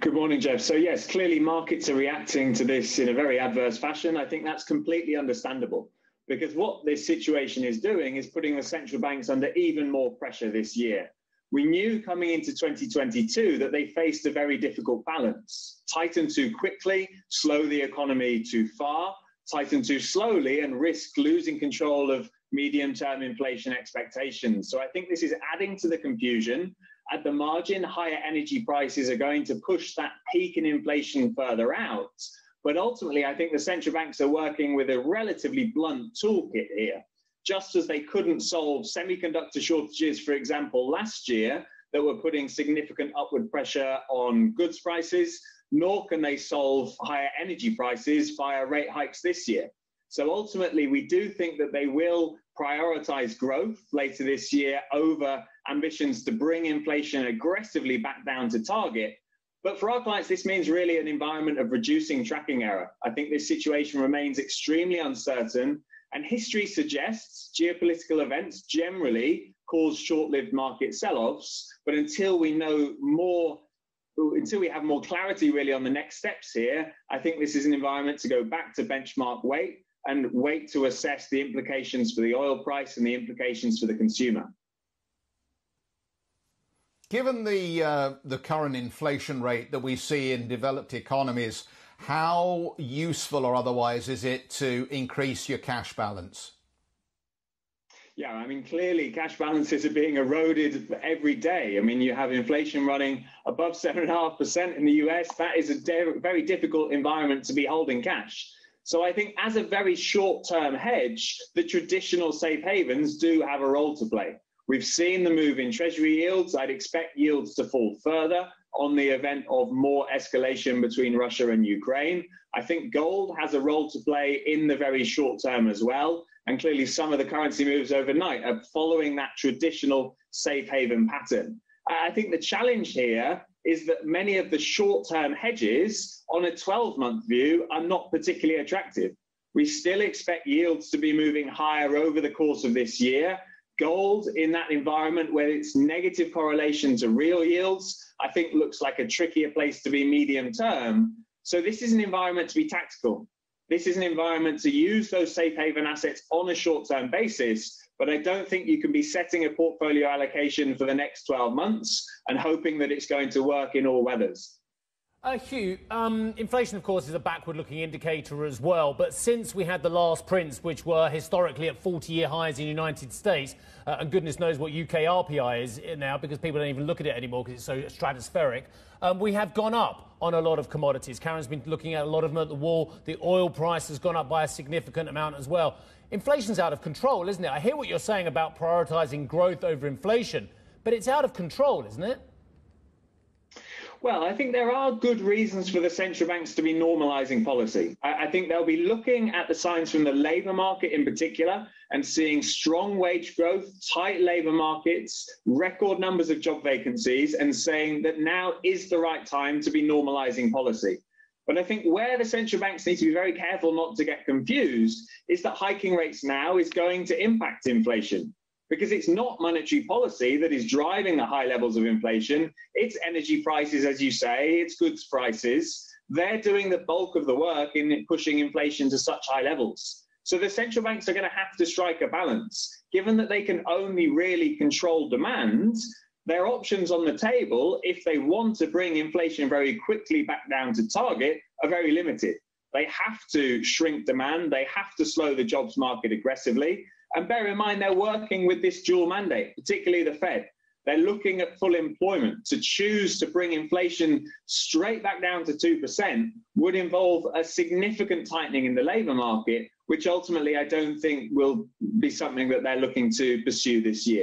Good morning, Jeff. So, yes, clearly markets are reacting to this in a very adverse fashion. I think that's completely understandable because what this situation is doing is putting the central banks under even more pressure this year. We knew coming into 2022 that they faced a very difficult balance tighten too quickly, slow the economy too far, tighten too slowly, and risk losing control of medium term inflation expectations. So I think this is adding to the confusion. At the margin, higher energy prices are going to push that peak in inflation further out. But ultimately, I think the central banks are working with a relatively blunt toolkit here. Just as they couldn't solve semiconductor shortages, for example, last year, that were putting significant upward pressure on goods prices, nor can they solve higher energy prices via rate hikes this year. So ultimately, we do think that they will prioritize growth later this year over ambitions to bring inflation aggressively back down to target. But for our clients, this means really an environment of reducing tracking error. I think this situation remains extremely uncertain, and history suggests geopolitical events generally cause short lived market sell offs. But until we know more until we have more clarity really on the next steps here, I think this is an environment to go back to benchmark weight and wait to assess the implications for the oil price and the implications for the consumer. Given the uh, the current inflation rate that we see in developed economies, how useful or otherwise is it to increase your cash balance? Yeah, I mean, clearly cash balances are being eroded every day. I mean, you have inflation running above 7.5% in the US. That is a de- very difficult environment to be holding cash. So I think as a very short term hedge, the traditional safe havens do have a role to play. We've seen the move in treasury yields. I'd expect yields to fall further on the event of more escalation between Russia and Ukraine. I think gold has a role to play in the very short term as well. And clearly, some of the currency moves overnight are following that traditional safe haven pattern. I think the challenge here is that many of the short term hedges on a 12 month view are not particularly attractive. We still expect yields to be moving higher over the course of this year. Gold in that environment where it's negative correlation to real yields, I think looks like a trickier place to be medium term. So this is an environment to be tactical. This is an environment to use those safe haven assets on a short term basis, but I don't think you can be setting a portfolio allocation for the next 12 months and hoping that it's going to work in all weathers. Uh, Hugh, um, inflation, of course, is a backward looking indicator as well. But since we had the last prints, which were historically at 40 year highs in the United States, uh, and goodness knows what UK RPI is now because people don't even look at it anymore because it's so stratospheric, um, we have gone up on a lot of commodities. Karen's been looking at a lot of them at the wall. The oil price has gone up by a significant amount as well. Inflation's out of control, isn't it? I hear what you're saying about prioritising growth over inflation, but it's out of control, isn't it? Well, I think there are good reasons for the central banks to be normalizing policy. I, I, think they'll be looking at the signs from the labor market in particular and seeing strong wage growth, tight labor markets, record numbers of job vacancies, and saying that now is the right time to be normalizing policy. But I think where the central banks need to be very careful not to get confused is that hiking rates now is going to impact inflation because it's not monetary policy that is driving the high levels of inflation. It's energy prices, as you say, it's goods prices. They're doing the bulk of the work in pushing inflation to such high levels. So the central banks are going to have to strike a balance. Given that they can only really control demand, their options on the table, if they want to bring inflation very quickly back down to target, are very limited. They have to shrink demand, they have to slow the jobs market aggressively, and bear in mind, they're working with this dual mandate, particularly the Fed. They're looking at full employment. To choose to bring inflation straight back down to 2% would involve a significant tightening in the labour market, which ultimately I don't think will be something that they're looking to pursue this year.